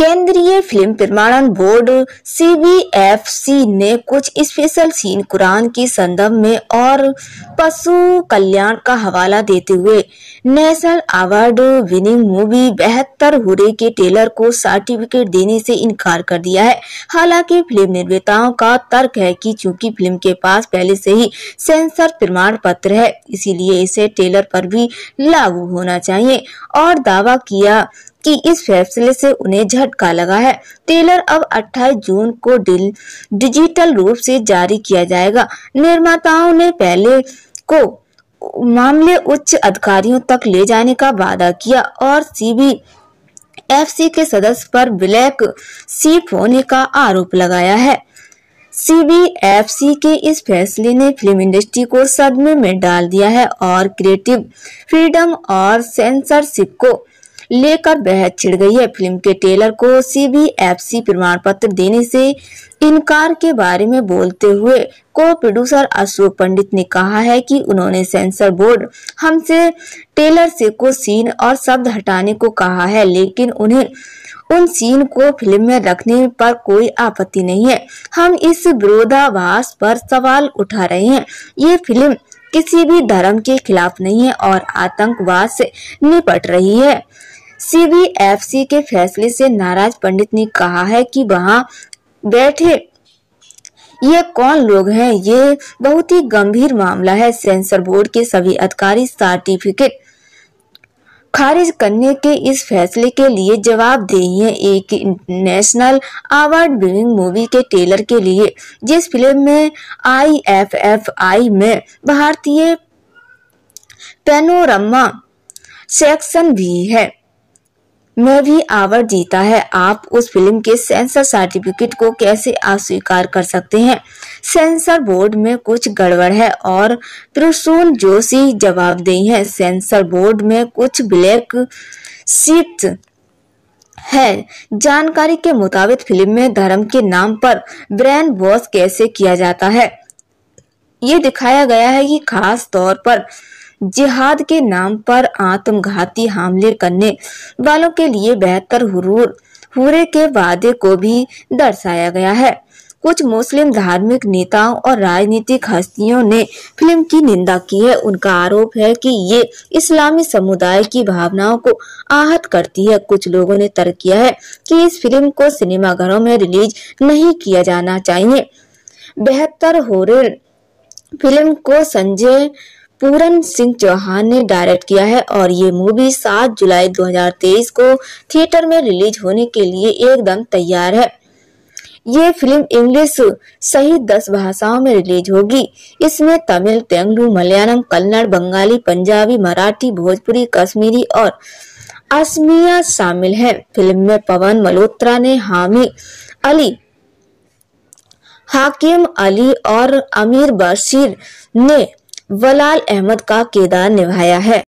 केंद्रीय फ़िल्म प्रमाणन board CBFC ने कुछ स्पेशल सीन कुरान की संदर्भ में और पशु कल्याण का हवाला देते हुए नेशनल अवार्ड विनिंग मूवी बेहतर हुरे के टेलर को सर्टिफिकेट देने से इनकार कर दिया है। हालाँकि फ़िल्म निर्माताओं का तर्क है कि चूँकि फ़िल्म के पास पहले से ही सेंसर प्रमाण पत्र है, इसीलिए इसे टेलर पर भी लागू होना चाहिए। और दावा किया कि इस फैसले से उन्हें झटका लगा है। टेलर अब 28 जून को डिजिटल रूप से जारी किया जाएगा। निर्माताओं ने पहले को मामले उच्च अधिकारियों तक ले जाने का वादा किया और सीबी एफसी के सदस्य पर ब्लैक सीप होने का आरोप लगाया है। सीबीएफसी के इस फैसले ने फ़िल्म इंडस्ट्री को सदमे में डाल दिया है और क्रिएटिव फ्रीडम और सेंसरशिप को लेकर बेहद छिड़ गई है। फ़िल्म के टेलर को सीबीएफसी प्रमाण पत्र देने से इनकार के बारे में बोलते हुए को प्रोड्यूसर अशोक पंडित ने कहा है कि उन्होंने सेंसर बोर्ड हमसे टेलर से को सीन और शब्द हटाने को कहा है, लेकिन उन्हें उन सीन को फ़िल्म में रखने पर कोई आपत्ति नहीं है। हम इस विरोधाभास पर सवाल उठा रहे हैं। ये फ़िल्म किसी भी धर्म के खिलाफ नहीं है और आतंकवाद से निपट रही है। सीबीएफसी के फैसले से नाराज़ पंडित ने कहा है कि वहाँ बैठे ये कौन लोग हैं? ये बहुत ही गंभीर मामला है। सेंसर बोर्ड के सभी अधिकारी सर्टिफिकेट खारिज करने के इस फैसले के लिए जवाब दे है। एक नेशनल अवार्ड विनिंग मूवी के टेलर के लिए, जिस फ़िल्म में आईएफएफआई में भारतीय पेनोरमा सेक्शन भी है। में भी अवार्ड जीता है। आप उस फ़िल्म के सेंसर सर्टिफिकेट को कैसे अस्वीकार कर सकते हैं? सेंसर बोर्ड में कुछ गड़बड़ है और प्रसून जोशी जवाब जवाबदेही है। सेंसर बोर्ड में कुछ ब्लैक सीट है। जानकारी के मुताबिक फ़िल्म में धर्म के नाम पर ब्रेन वॉश कैसे किया जाता है? ये दिखाया गया है कि खास तौर पर जिहाद के नाम पर आत्मघाती हमले करने वालों के लिए बेहतर हुरूर, हुरे के वादे को भी दर्शाया गया है। कुछ मुस्लिम धार्मिक नेताओं और राजनीतिक हस्तियों ने फ़िल्म की निंदा की है। उनका आरोप है कि ये इस्लामी समुदाय की भावनाओं को आहत करती है। कुछ लोगों ने तर्क किया है कि इस फ़िल्म को सिनेमाघरों में रिलीज़ नहीं किया जाना चाहिए। बेहतर हो फ़िल्म को संजय पूरन सिंह चौहान ने डायरेक्ट किया है और ये मूवी 7 जुलाई 2023 को थिएटर में रिलीज़ होने के लिए एकदम तैयार है। ये फ़िल्म इंग्लिश सहित दस भाषाओं में रिलीज़ होगी। इसमें तमिल, तेलुगु, मलयालम, कन्नड़, बंगाली, पंजाबी, मराठी, भोजपुरी, कश्मीरी और असमिया शामिल है। फ़िल्म में पवन मल्होत्रा ने हामी, अली, हाकिम अली और अमीर बशीर ने वलाल अहमद का किरदार निभाया है।